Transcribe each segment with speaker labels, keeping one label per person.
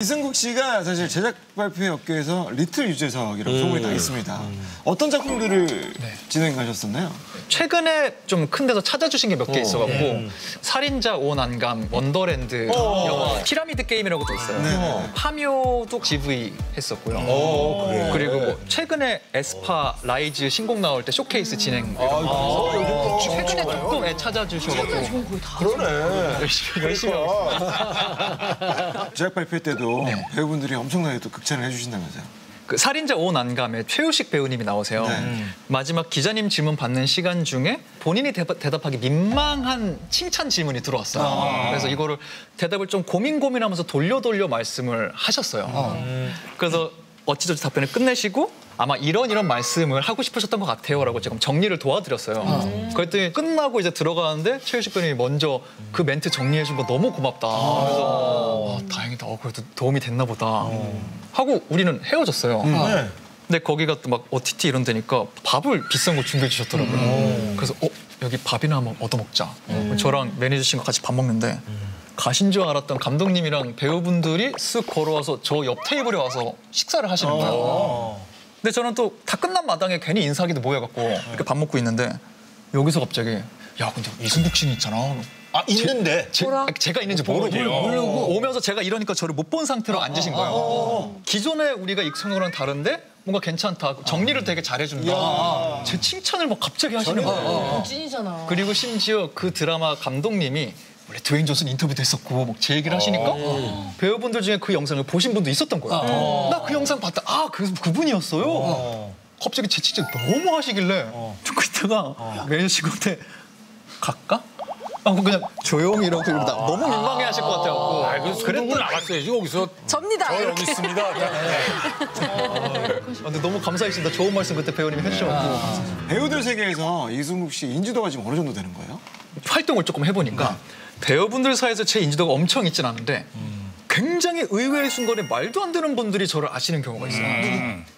Speaker 1: 이승국 씨가 사실 제작 발표 업계에서 리틀 유재석이라고 소문이 나 있습니다. 어떤 작품들을 진행하셨었나요?
Speaker 2: 최근에 좀 큰 데서 찾아주신 게 몇 개 있어갖고 살인자 오난감 원더랜드 영화 피라미드 게임이라고 도 있어요.
Speaker 1: 네.
Speaker 2: 파묘도 GV 했었고요. 그리고 뭐 최근에 에스파 라이즈 신곡 나올 때 쇼케이스 진행 최근에 조금 애 찾아주셔갖고
Speaker 3: 그러네.
Speaker 2: 열심히 열심히 하고 있어요.
Speaker 1: 제작 발표 때도 배우분들이 엄청나게 또 극찬을 해주신다면서요.
Speaker 2: 그 살인자 오난감에 최우식 배우님이 나오세요.
Speaker 1: 네.
Speaker 2: 마지막 기자님 질문 받는 시간 중에 본인이 대답, 대답하기 민망한 칭찬 질문이 들어왔어요. 그래서 이거를 대답을 좀 고민 고민하면서 돌려 돌려 말씀을 하셨어요. 그래서 어찌저찌 답변을 끝내시고 아마 이런 이런 말씀을 하고 싶으셨던 것 같아요라고 지금 정리를 도와드렸어요. 그랬더니 끝나고 이제 들어가는데 최우식 배우님이 먼저 그 멘트 정리해준 거 너무 고맙다. 그래서 아, 다행이다. 어, 그래도 도움이 됐나 보다. 하고 우리는 헤어졌어요.
Speaker 3: 네.
Speaker 2: 근데 거기가 또 막 OTT 이런 데니까 밥을 비싼 거 준비해 주셨더라고요. 그래서 어 여기 밥이나 한번 얻어 먹자. 저랑 매니저 씨가 같이 밥 먹는데 가신 줄 알았던 감독님이랑 배우분들이 쓱 걸어와서 저 옆 테이블에 와서 식사를 하시는 거예요. 근데 저는 또 다 끝난 마당에 괜히 인사하기도 모여갖고 이렇게 밥 먹고 있는데 여기서 갑자기 야 근데 이승국 씨는 있잖아.
Speaker 3: 아 있는데.
Speaker 2: 제, 제 가 있는지 모르고 오면서 제가 이러니까 저를 못 본 상태로 앉으신 거예요. 기존에 우리가 익숙한 거랑 다른데 뭔가 괜찮다. 정리를 되게 잘해준다. 제 칭찬을 막 갑자기 하시는 거예요.
Speaker 4: 찐이잖아.
Speaker 2: 그리고 심지어 그 드라마 감독님이 원래 드웨인 존슨 인터뷰도 했었고 막 제 얘기를 하시니까 배우분들 중에 그 영상을 보신 분도 있었던 거예요. 나그 영상 봤다. 아, 그, 그분이었어요? 갑자기 제 칭찬 너무 하시길래 좀 그때가 매니저 씨한테 갈까? 하고 그냥 조용히 이러고 그러다 너무 민망해 하실 것 같아요.
Speaker 5: 아, 그 손동을 나갔어야지 거기서
Speaker 4: 접니다.
Speaker 5: 저 여기. 있습니다.
Speaker 2: 아, 근데 너무 감사했습니다. 좋은 말씀 그때 배우님이 해주셔서
Speaker 1: 배우들 세계에서 이승국 씨 인지도가 지금 어느 정도 되는 거예요?
Speaker 2: 활동을 조금 해보니까 배우분들 사이에서 제 인지도가 엄청 있진 않은데 굉장히 의외의 순간에 말도 안 되는 분들이 저를 아시는 경우가 있어요.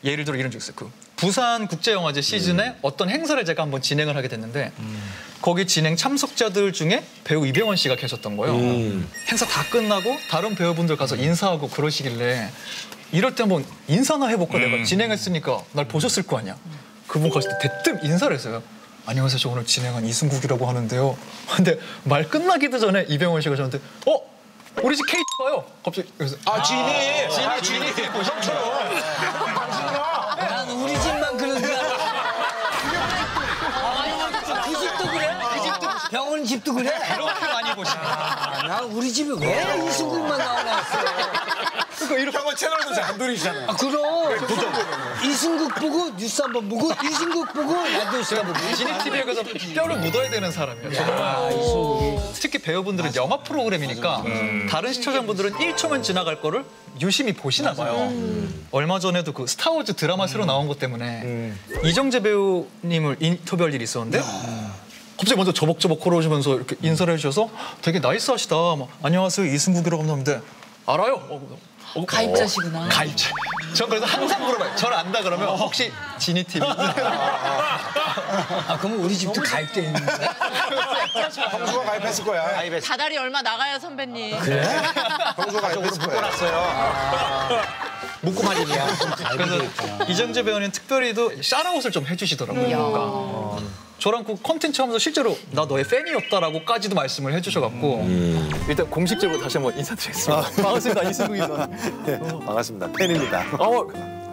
Speaker 2: 예를 들어 이런 적 있어요. 그 부산 국제영화제 시즌에 어떤 행사를 제가 한번 진행을 하게 됐는데 거기 진행 참석자들 중에 배우 이병헌 씨가 계셨던 거예요. 행사 다 끝나고 다른 배우분들 가서 인사하고 그러시길래 이럴 때 한번 인사나 해볼까 내가 진행했으니까 날 보셨을 거 아니야. 그분 때 대뜸 인사를 했어요. 안녕하세요. 저 오늘 진행한 이승국이라고 하는데요. 근데 말 끝나기도 전에 이병헌 씨가 저한테 어? 우리 집 케이트 봐요. 갑자기 그래서
Speaker 3: 아 진이.
Speaker 2: 진이 진이 보셨처럼
Speaker 6: 난 우리 집만 그런 줄 알아. 그 집도 그래? 그 집도 병원 집도 그래?
Speaker 2: 이렇게 많이 보시는
Speaker 6: 아, 난 우리 집에 왜 이승국만 나오나 했어.
Speaker 1: 이렇게 한번 채널도 잘 안 돌리시잖아요.
Speaker 6: 아, 그럼. 이승국 보고 뉴스 한번 보고 이승국 보고 라디오 시간 보고.
Speaker 2: 진이 TV에 가서 뼈를 묻어야 되는 사람이에요. 정말. 특히 배우분들은 영화 프로그램이니까 다른 시청자분들은 1초만 지나갈 거를 유심히 보시나 봐요. 얼마 전에도 그 스타워즈 드라마 새로 나온 것 때문에 이정재 배우님을 인터뷰할 일이 있었는데 갑자기 먼저 저벅저벅 걸어오시면서 이렇게 인사를 해주셔서 되게 나이스하시다. 막, 안녕하세요 이승국이라고 합니다. 알아요? 어, 어,
Speaker 4: 가입자시구나.
Speaker 2: 가입자. 전 그래서 항상 물어봐요. 저를 안다 그러면 혹시 지니 TV?
Speaker 6: 아, 그러면 우리 집도 가입돼 있는데.
Speaker 3: 형수가 가입했을 거야.
Speaker 4: 다달이 얼마 나가요 선배님.
Speaker 3: 형수가 가입했을 거야.
Speaker 6: 묶고 말이야.
Speaker 2: 그래서 이정재 배우는 특별히도 샤라웃을 좀 해주시더라고요. 그러니까 저랑 그 컨텐츠 하면서 실제로 나 너의 팬이었다라고까지도 말씀을 해주셔갖고 일단 공식적으로 다시 한번 인사드리겠습니다. 반갑습니다 이승국입니다.
Speaker 3: 반갑습니다. 팬입니다.
Speaker 2: 어,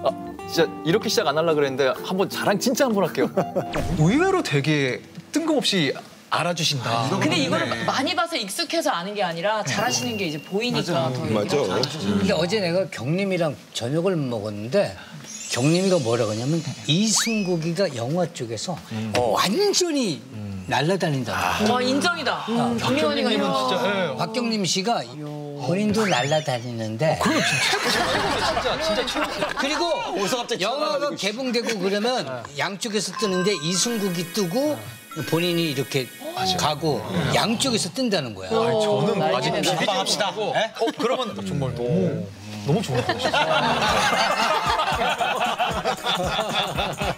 Speaker 2: 아, 진짜 이렇게 시작 안 하려 그랬는데 한번 자랑 진짜 한번 할게요. 의외로 되게 뜬금없이 알아주신다.
Speaker 4: 근데 이거를 많이 봐서 익숙해서 아는 게 아니라 잘하시는 게 이제 보이니까 더
Speaker 3: 맞아.
Speaker 6: 근데 어제 내가 경림이랑 저녁을 먹었는데 경림이가 뭐라 그러냐면 이승국이가 영화 쪽에서 완전히 날라다닌다.
Speaker 4: 와 인정이다. 김희원이가
Speaker 2: 님은
Speaker 4: 이런
Speaker 2: 진짜 예.
Speaker 6: 박경림 씨가 본인도 날라다니는데
Speaker 2: 진짜. 진짜 최고.
Speaker 6: 그리고 영화가 개봉되고 그러면 양쪽에서 뜨는데 이승국이 뜨고 본인이 이렇게 가고 양쪽에서 뜬다는 거야.
Speaker 2: 저는 아직 비비기 합시다. 어, 그러면 정말 너무 너무 거죠.